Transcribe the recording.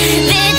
This